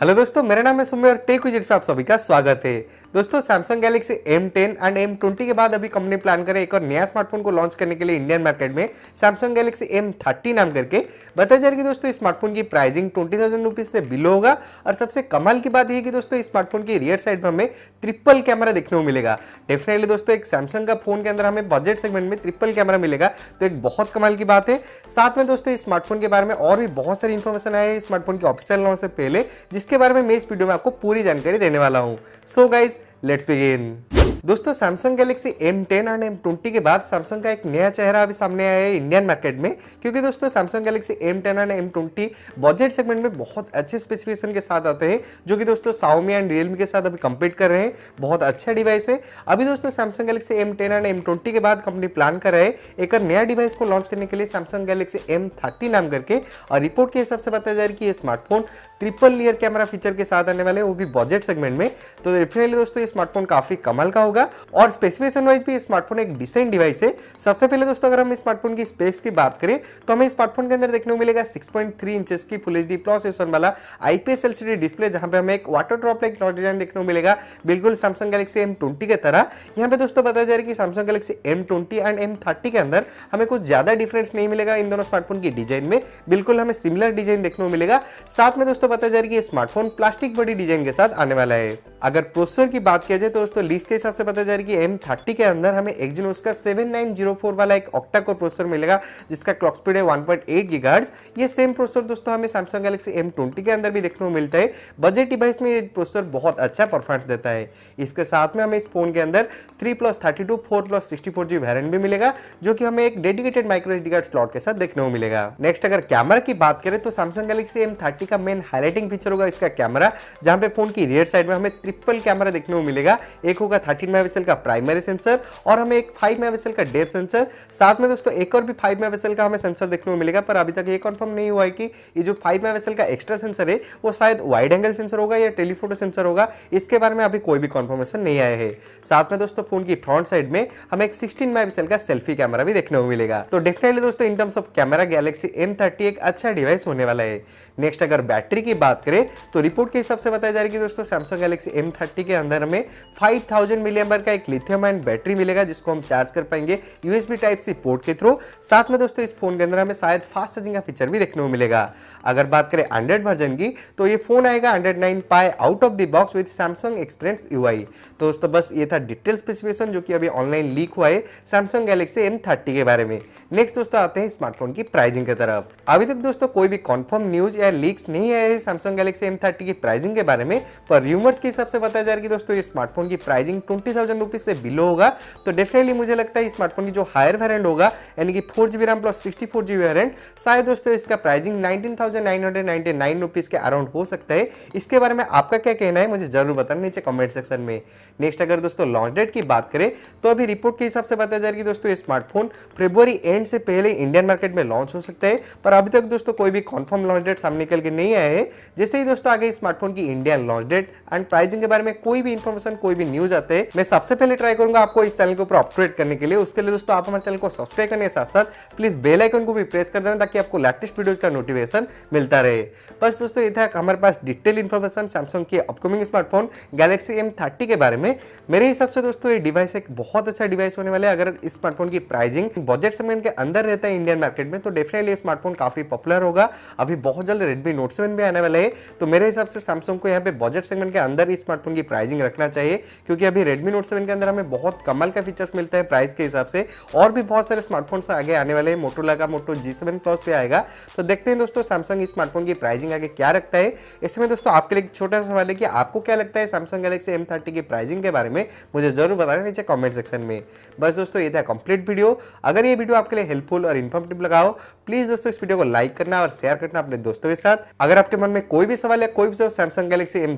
Hello दोस्तों, मेरा नाम है सुम्य और टेक विज़िट पे आप सभी का स्वागत है। दोस्तों Samsung Galaxy M10 and M20 के बाद अभी कंपनी प्लान करे एक और नया स्मार्टफ़ोन को लॉन्च करने के लिए इंडियन मार्केट में सैमसंग गैलेक्सी M30 नाम करके। बताया जा रहा है कि दोस्तों स्मार्टफ़ोन की प्राइसिंग ट्वेंटी थाउज़ेंड रुपीज़ से बिलो होगा और सबसे कमाल की बात यह कि दोस्तों स्मार्टफ़ोन की रियर साइड में हमें ट्रिपल कैमरा देखने को मिलेगा। डेफिनेटली दोस्तों, एक सैमसंग का फ़ोन के अंदर हमें बजट सेगमेंट में ट्रिपल कैमरा मिलेगा तो एक बहुत कमाल की बात है। साथ में दोस्तों, इस स्मार्टफ़ोन के बारे में और भी बहुत सारी इन्फॉर्मेशन आए स्मार्टफ़ोन के ऑफिशियल लॉन्च से पहले जिसके बारे में मैं इस वीडियो में आपको पूरी जानकारी देने वाला हूँ। सो गाइज़ लेट्स बिगिन दोस्तों Samsung Galaxy M10 and M20 के बाद सैमसंग का एक नया चेहरा अभी सामने आया है इंडियन मार्केट में। क्योंकि दोस्तों Samsung Galaxy M10 and M20 budget segment में बहुत अच्छे स्पेसिफिकेशन के साथ आते हैं, जो कि दोस्तों साउमी एंड Realme के साथ अभी कंपीट कर रहे हैं। बहुत अच्छा डिवाइस है। अभी दोस्तों Samsung Galaxy M10 and M20 के बाद कंपनी प्लान कर रहे हैं एक नया डिवाइस को लॉन्च करने के लिए सैमसंग गैलेक्सी M30 नाम करके। और रिपोर्ट के हिसाब से बताया जा रहा है कि ये smartphone triple layer camera feature के साथ आने वाले वो भी बजट सेगमेंट में। तो डेफिनेटली दोस्तों, ये स्मार्टफ़ोन काफ़ी कमाल का होगा। और स्पेसिफिकेशन वाइज भी स्मार्टफ़ोन एक डिसेंट डिवाइस है। सबसे पहले दोस्तों, अगर हम स्मार्टफ़ोन की स्पेस की बात करें तो हमें स्मार्टफ़ोन के अंदर देखने को मिलेगा 6.3 इंचेस की फुल एचडी प्लस वाला आईपीएस एलसीडी डिस्प्ले जहाँ पे हमें एक water drop like notch design देखने को मिलेगा। बिल्कुल सैमसंग गैलेक्सी एम की तरह। यहाँ पे दोस्तों बताया जा रहा है कि Samsung Galaxy M and M के अंदर हमें कुछ ज़्यादा डिफरेंस नहीं मिलेगा इन दोनों स्मार्टफ़ोन की डिज़ाइन में। बिल्कुल हमें सिमिलर डिज़ाइन देखने को मिलेगा। साथ में दोस्तों बताया जा रहा है कि स्मार्टफ़ोन प्लास्टिक बॉडी डिज़ाइन के साथ आने वाला है। अगर प्रोसेसर की बात किया जाए तो दोस्तों लिस्ट के हिसाब से पता जा रहा है कि एम थर्टी के अंदर हमें एक्जिनोस का 7904 वाला एक ऑक्टा कोर प्रोसेसर मिलेगा, जिसका क्लॉक स्पीड है 1.8 पॉइंट ये सेम प्रोसेसर दोस्तों हमें सैमसंग गैलेक्सी एम ट्वेंटी के अंदर भी देखने को मिलता है। बजट डिवाइस में ये प्रोसेसर बहुत अच्छा परफॉर्मेंस देता है। इसके साथ में हमें इस फ़ोन के अंदर three plus thirty two four plus sixty four G variant भी मिलेगा, जो कि हमें एक dedicated micro SD card slot के साथ देखने को मिलेगा। नेक्स्ट अगर कैमरा की बात करें तो सैमसंग गैलेक्सी एम थर्टी का मेन हाईलाइटिंग फीचर होगा इसका कैमरा जहाँ पे फ़ोन की रियर साइड में हमें ट्रिपल कैमरा देखने को मिलेगा। एक होगा थर्टीन मेगापिक्सल का प्राइमरी सेंसर और हमें एक फाइव मेगापिक्सल का डेप सेंसर साथ में दोस्तों, एक और भी फाइव मेगापिक्सल का हमें सेंसर देखने को मिलेगा, पर अभी तक ये कंफर्म नहीं हुआ है कि ये जो फाइव मेगापिक्सल का एक्स्ट्रा सेंसर है, वो शायद वाइड एंगल सेंसर होगा या टेलीफोटो सेंसर होगा। इसके बारे में अभी कोई भी कंफर्मेशन नहीं आया है। साथ में दोस्तों फ़ोन की फ्रंट साइड में हमें एक सिक्सटीन मेगापिक्सल का सेल्फी कैमरा भी देखने को मिलेगा। तो डेफिनेटली दोस्तों in terms of camera Galaxy M एक अच्छा डिवाइस होने वाला है। नेक्स्ट अगर बैटरी की बात करें तो रिपोर्ट के हिसाब से बताया जा रहा है कि दोस्तों सैमसंग गैलेक्सी एम के अंदर हमें 5000 मिलीएम्पर का एक लिथियम आयन बैटरी मिलेगा, जिसको हम चार्ज कर पाएँगे यूएसबी टाइप सी पोर्ट के थ्रू साथ में दोस्तों, इस फ़ोन के अंदर हमें शायद फास्ट चार्जिंग का फीचर भी देखने को मिलेगा। अगर बात करें एंड्रॉइड वर्जन की तो ये फ़ोन आएगा Android nine pie out of the box with Samsung experience you तो दोस्तों, बस ये था डिटेल स्पेसिफिकेशन जो कि अभी ऑनलाइन लीक हुआ है सैमसंग गैलेक्सी एम के बारे में। नेक्स्ट दोस्तों, आते हैं स्मार्टफ़ोन की प्राइसिंग की तरफ़। अभी तक दोस्तों, कोई भी कॉन्फर्म न्यूज़ या लीक्स नहीं आए सैमसंग गैलेक्सी एम की प्राइसिंग के बारे में, पर र्यूमर्स के हिसाब से बताया जा रहा है कि दोस्तों, ये स्मार्टफ़ोन की प्राइसिंग ट्वेंटी थाउज़ेंड रुपीज़ से बिलो होगा। तो डेफिनेटली मुझे लगता है स्मार्टफ़ोन की जो हायर वेरियंट होगा, यानी कि four GB RAM plus sixty four GB variant शायद दोस्तों इसका pricing nineteen thousand nine hundred ninety nine rupees के अराउंड हो सकता है। इसके बारे में आपका क्या कहना है, मुझे ज़रूर बताना नीचे कमेंट सेक्शन में। नेक्स्ट अगर दोस्तों लॉन्च डेट की बात करें तो अभी रिपोर्ट के हिसाब से बताया जा रहा है कि दोस्तों ये स्मार्टफ़ोन फेब्रुवरी एंड से पहले इंडियन मार्केट में लॉन्च हो सकता है। पर अभी तक दोस्तों कोई भी कॉन्फर्म लॉन्च डेट सामने निकल के नहीं आया है। जैसे ही दोस्तों आगे स्मार्टफ़ोन की Indian launch date and pricing के बारे में कोई भी इंफॉर्मेशन कोई भी न्यूज़ आते हैं, मैं सबसे पहले ट्राई करूँगा आपको इस चैनल को ऊपर अपडेट करने के लिए। उसके लिए दोस्तों, आप हमारे चैनल को सब्सक्राइब करने के साथ साथ प्लीज़ बेल आइकन को भी प्रेस कर देना ताकि आपको लेटेस्ट वीडियोज़ का नोटिफिकेशन मिलता रहे। बस दोस्तों ये था हमारे पास डिटेल इन्फॉर्मेशन सैमसंग के अपकमिंग स्मार्टफ़ोन गैलेक्सी एम के बारे में। मेरे हिसाब से दोस्तों, ये डिवाइस एक बहुत अच्छा डिवाइस होने वाला है। अगर इस स्मार्टफ़ोन की प्राइसिंग बजट सेगमेंट के अंदर रहता है इंडियन मार्केट में तो डेफिनेटली स्मार्टफ़ोन काफ़ी पॉपुलर होगा। अभी बहुत जल्द रेडमी नोट सेवन भी आने वाला है। तो मेरे हिसाब से सैमसंग को यहाँ पे बजट सेगमेंट के अंदर इस स्मार्टफ़ोन की प्राइसिंग रखना चाहिए, क्योंकि अभी रेडमी नोट सेवन के अंदर हमें बहुत कमल का फीचर्स मिलता है प्राइस के हिसाब से, और भी बहुत सारे स्मार्टफ़ोन आगे आने वाले हैं मोटोला का मोटो जी सेवन प्लस पे आएगा। तो देखते हैं दोस्तों सैमसंग स्मार्टफ़ोन की प्राइसिंग आगे क्या रखता है। इसमें दोस्तों आपके लिए छोटा सा सवाल है कि आपको क्या लगता है सैमसंग गैलेक्सी एम की प्राइसिंग के बारे में, मुझे ज़रूर बताना नीचे कॉमेंट सेक्शन में। बस दोस्तों, ये था कंप्लीट वीडियो अगर ये वीडियो आपके लिए हेल्पफुल और इन्फॉर्मेटिव लगाओ प्लीज़ दोस्तों इस वीडियो को लाइक करना और शेयर करना अपने दोस्तों के साथ। अगर आपके मन में कोई भी सवाल या कोई भी सैमसंग गैलेक्सी एम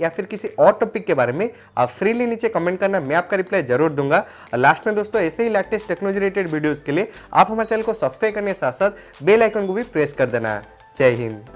या फिर किसी और टॉपिक के बारे में आप फ्रीली नीचे कमेंट करना, मैं आपका रिप्लाई ज़रूर दूँगा। और लास्ट में दोस्तों, ऐसे ही लेटेस्ट टेक्नोलॉजी रिलेटेड वीडियोज़ के लिए आप हमारे चैनल को सब्सक्राइब करने के साथ साथ बेल आइकन को भी प्रेस कर देना। जय हिंद।